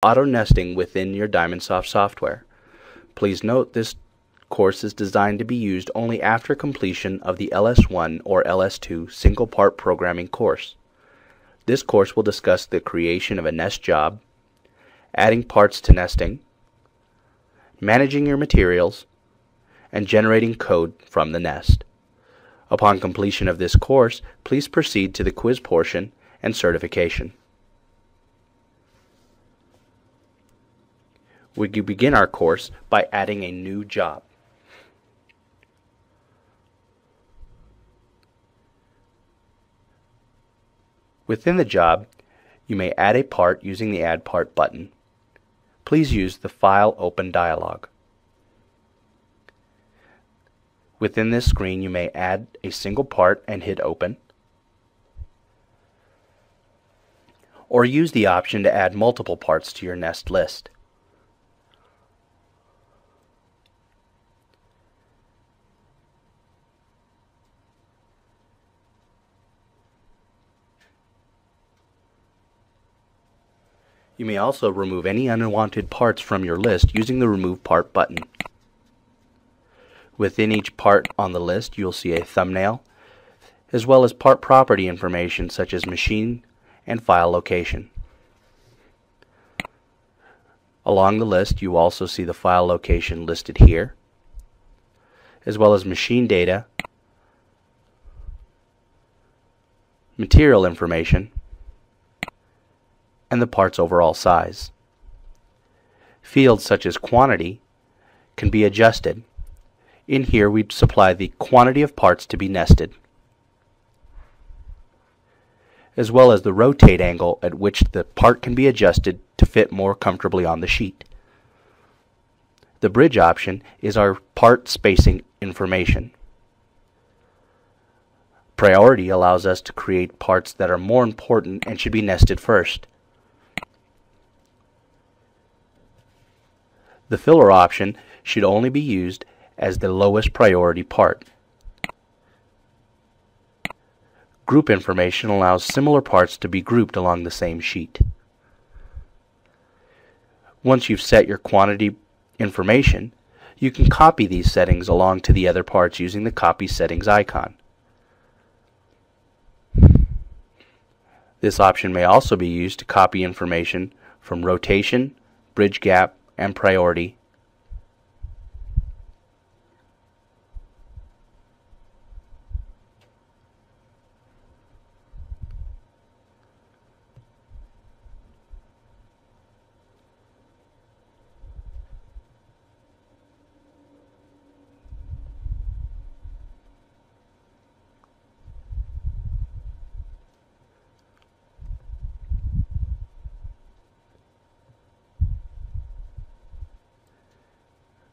auto nesting within your Diamondsoft software. Please note this course is designed to be used only after completion of the LS1 or LS2 single part programming course. This course will discuss the creation of a nest job, adding parts to nesting, managing your materials, and generating code from the nest. Upon completion of this course, please proceed to the quiz portion and certification. We begin our course by adding a new job. Within the job, you may add a part using the Add Part button. Please use the File Open dialog. Within this screen, you may add a single part and hit Open, or use the option to add multiple parts to your nest list. You may also remove any unwanted parts from your list using the Remove Part button. Within each part on the list, you'll see a thumbnail, as well as part property information such as machine and file location. Along the list, you also see the file location listed here, as well as machine data, material information, and the part's overall size. Fields such as quantity can be adjusted. In here we supply the quantity of parts to be nested, as well as the rotate angle at which the part can be adjusted to fit more comfortably on the sheet. The bridge option is our part spacing information. Priority allows us to create parts that are more important and should be nested first. The filler option should only be used as the lowest priority part. Group information allows similar parts to be grouped along the same sheet. Once you've set your quantity information, you can copy these settings along to the other parts using the Copy Settings icon. This option may also be used to copy information from rotation, bridge gap, and priority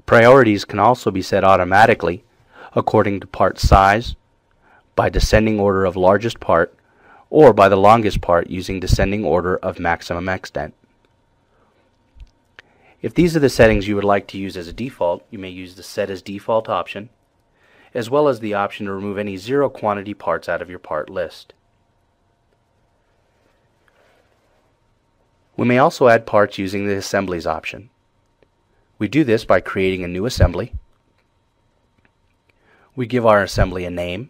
Priorities can also be set automatically according to part size, by descending order of largest part, or by the longest part using descending order of maximum extent. If these are the settings you would like to use as a default, you may use the Set as Default option, as well as the option to remove any zero quantity parts out of your part list. We may also add parts using the Assemblies option. We do this by creating a new assembly. We give our assembly a name,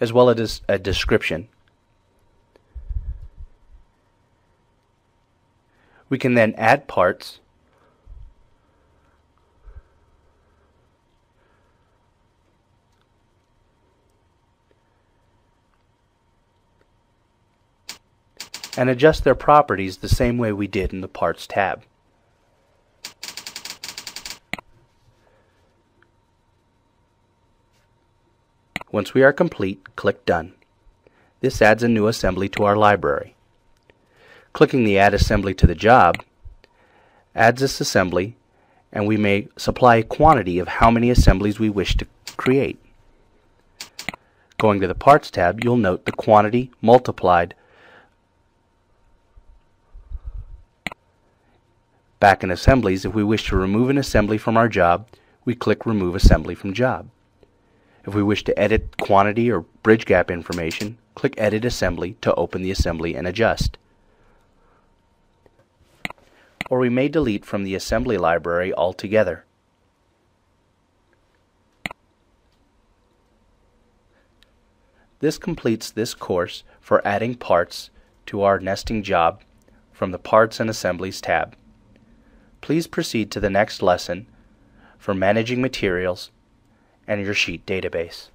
as well as a description. We can then add parts and adjust their properties the same way we did in the Parts tab. Once we are complete, click Done. This adds a new assembly to our library. Clicking the Add Assembly to the job adds this assembly and we may supply a quantity of how many assemblies we wish to create. Going to the Parts tab, you'll note the quantity multiplied back in Assemblies. If we wish to remove an assembly from our job, we click Remove Assembly from Job. If we wish to edit quantity or bridge gap information, click Edit Assembly to open the assembly and adjust. or we may delete from the assembly library altogether. This completes this course for adding parts to our nesting job from the Parts and Assemblies tab. Please proceed to the next lesson for managing materials and your sheet database.